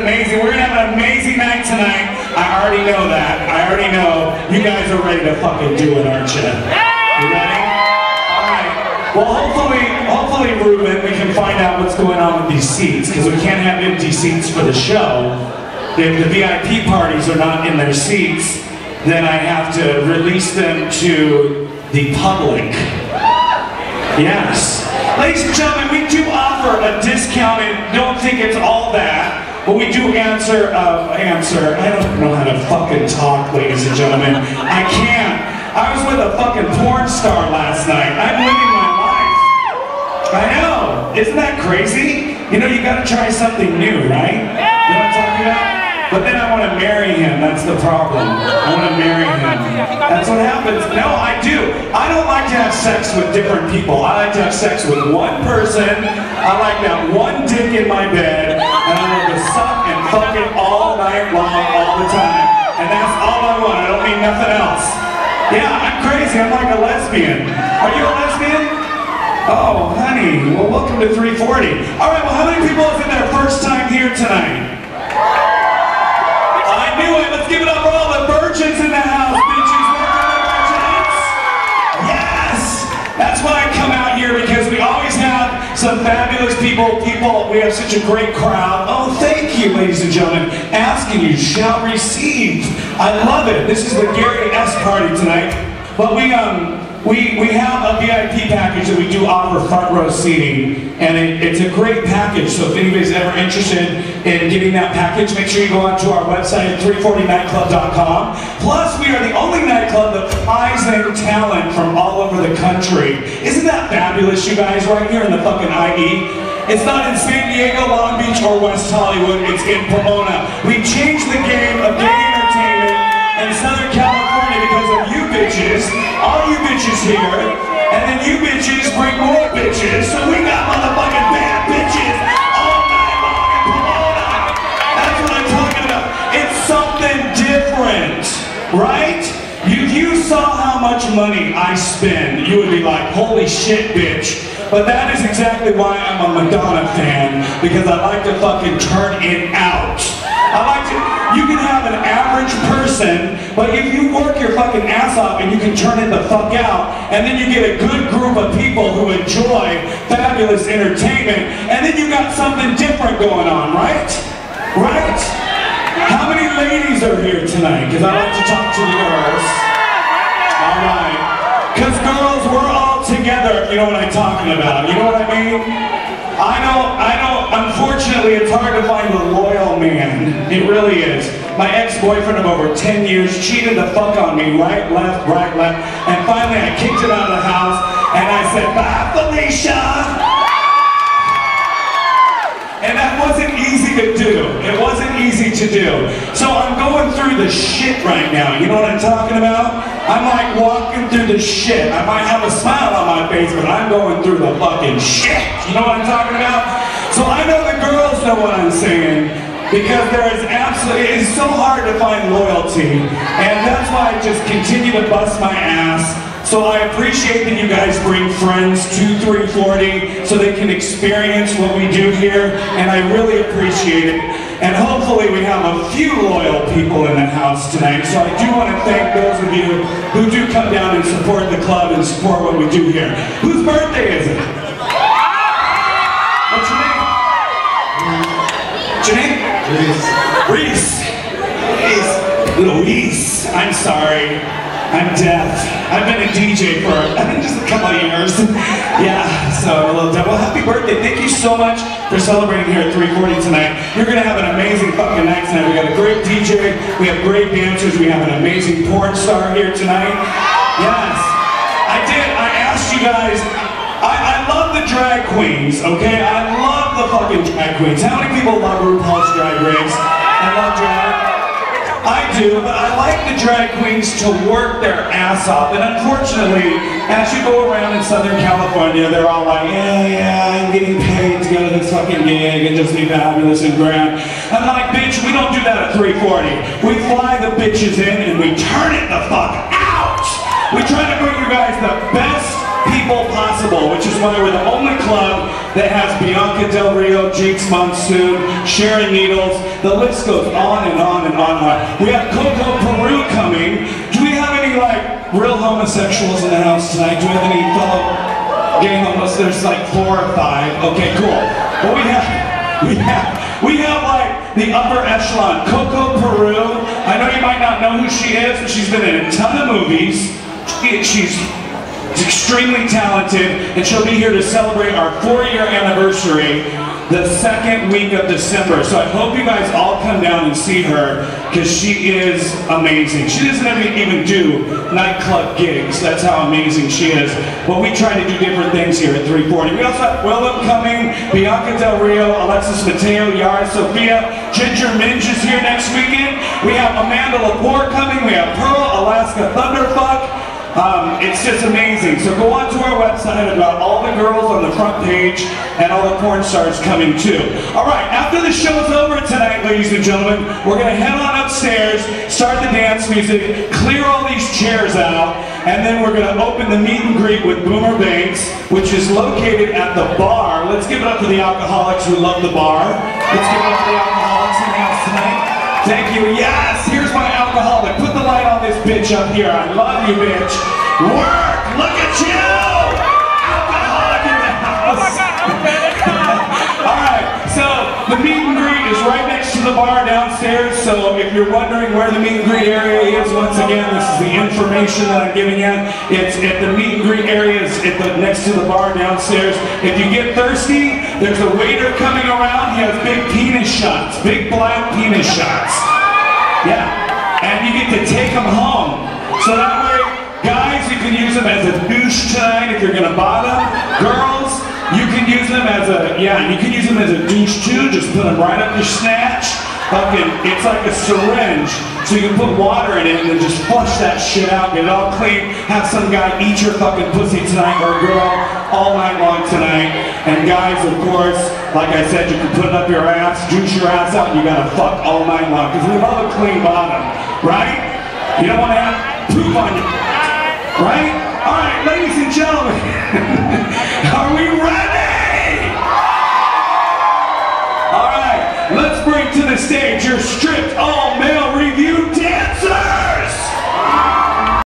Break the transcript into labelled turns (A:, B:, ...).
A: amazing. We're gonna have an amazing night tonight. I already know that. I already know. You guys are ready to fucking do it, aren't you? You ready? All right. Well, hopefully, hopefully, Ruben, we can find out what's going on with these seats because we can't have empty seats for the show. If the VIP parties are not in their seats, then I have to release them to the public. Yes. Ladies and gentlemen, we do offer a discounted, don't think it's all that, but we do answer, uh, answer, I don't know how to fucking talk, ladies and gentlemen. I can't. I was with a fucking porn star last night. I'm living my life. I know. Isn't that crazy? You know, you gotta try something new, right? You know what I'm talking about? But then I want to marry him. That's the problem. I want to marry him. That's what happens. No, I do. I don't like to have sex with different people. I like to have sex with one person. I like that one dick in my bed. Suck and fuck it all night long, all the time. And that's all I want. I don't need nothing else. Yeah, I'm crazy. I'm like a lesbian. Are you a lesbian? Oh, honey. Well, welcome to 340. All right, well, how many people is in their first time here tonight? I knew it. Let's give it up for all the virgins in the house, we have such a great crowd. Oh, thank you, ladies and gentlemen. Asking you shall receive. I love it. This is the Gary S party tonight. But we um we, we have a VIP package that we do offer front row seating, and it, it's a great package. So if anybody's ever interested in getting that package, make sure you go onto our website at 340nightclub.com. Plus, we are the only nightclub that flies in talent from all over the country. Isn't that fabulous, you guys? Right here in the fucking IE. It's not in San Diego, Long Beach, or West Hollywood. It's in Pomona. We changed the game of gay entertainment in Southern California because of you bitches, all you bitches here, and then you bitches bring more bitches, so we got motherfucking bad bitches all night long in Pomona. That's what I'm talking about. It's something different, right? You, you saw how much money I spend, you would be like, holy shit, bitch. But that is exactly why I'm a Madonna fan, because I like to fucking turn it out. I like to, you can have an average person, but if you work your fucking ass off and you can turn it the fuck out, and then you get a good group of people who enjoy fabulous entertainment, and then you got something different going on, right? Right? How many ladies are here tonight? Because I like to talk to the girls. You know what I'm talking about. You know what I mean? I know, I know, unfortunately, it's hard to find a loyal man. It really is. My ex-boyfriend of over 10 years cheated the fuck on me, right, left, right, left, and finally I kicked him out of the house, and I said, bye, Felicia! And that wasn't easy to do. It wasn't easy to do. So going through the shit right now. You know what I'm talking about? I'm like walking through the shit. I might have a smile on my face, but I'm going through the fucking shit. You know what I'm talking about? So I know the girls know what I'm saying. Because there is absolutely, it's so hard to find loyalty. And that's why I just continue to bust my ass. So I appreciate that you guys bring friends to 340 so they can experience what we do here, and I really appreciate it. And hopefully we have a few loyal people in the house tonight. So I do want to thank those of you who do come down and support the club and support what we do here. Whose birthday is it? What's your name? Name? Reese. Reese. Reese. Louise. I'm sorry. I'm deaf. I've been a DJ for just a couple of years. yeah, so I'm a little deaf. Well, happy birthday. Thank you so much for celebrating here at 340 tonight. You're going to have an amazing fucking night tonight. We got a great DJ. We have great dancers. We have an amazing porn star here tonight. Yes. I did. I asked you guys. I, I love the drag queens, okay? I love the fucking drag queens. How many people love RuPaul's Drag Race? I love drag. Do, but I like the drag queens to work their ass off. And unfortunately, as you go around in Southern California, they're all like, yeah, yeah, I'm getting paid to go to this fucking gig and just be fabulous and grand. I'm like, bitch, we don't do that at 340. We fly the bitches in and we turn it the fuck out. We try to bring you guys the best possible which is why we're the only club that has Bianca Del Rio, Jinkx Monsoon, Sharon Needles. The list goes on and on and on. on. We have Coco Peru coming. Do we have any like real homosexuals in the house tonight? Do we have any fellow gay homos? There's like four or five. Okay, cool. But we have we have we have like the upper echelon. Coco Peru. I know you might not know who she is, but she's been in a ton of movies. She- She's extremely talented, and she'll be here to celebrate our four-year anniversary the second week of December. So I hope you guys all come down and see her because she is amazing. She doesn't even even do nightclub gigs. That's how amazing she is. But we try to do different things here at 340. We also have Willam coming, Bianca Del Rio, Alexis Mateo, Yara Sofia, Ginger Minj is here next weekend. We have Amanda Lepore coming. We have Pearl, Alaska Thunderfuck. Um, it's just amazing. So go on to our website about all the girls on the front page and all the porn stars coming too. All right, after the show's over tonight, ladies and gentlemen, we're going to head on upstairs, start the dance music, clear all these chairs out, and then we're going to open the meet and greet with Boomer Banks, which is located at the bar. Let's give it up for the alcoholics who love the bar. Let's give it up for the alcoholics tonight. Thank you. Yes, here's my alcoholic. Put this bitch up here. I love you, bitch. Work. Look at you. Alcoholic in the house. Oh All right. So the meet and greet is right next to the bar downstairs. So if you're wondering where the meet and greet area is, once again, this is the information that I'm giving you. It's at the meet and greet area is at the, next to the bar downstairs. If you get thirsty, there's a waiter coming around. He has big penis shots, big black penis shots. Yeah. And you get to take them home. So that way, guys, you can use them as a douche tonight if you're gonna bottom. Girls, you can use them as a, yeah, you can use them as a douche too. Just put them right up your snatch. Fucking, it's like a syringe. So you can put water in it and then just flush that shit out, get it all clean. Have some guy eat your fucking pussy tonight or girl all night long tonight. And guys, of course, like I said, you can put it up your ass, juice your ass out, and you gotta fuck all night long. Because we love a clean bottom, right? You don't want to have poop on you, right? All right, ladies and gentlemen, to the stage. You're stripped all male.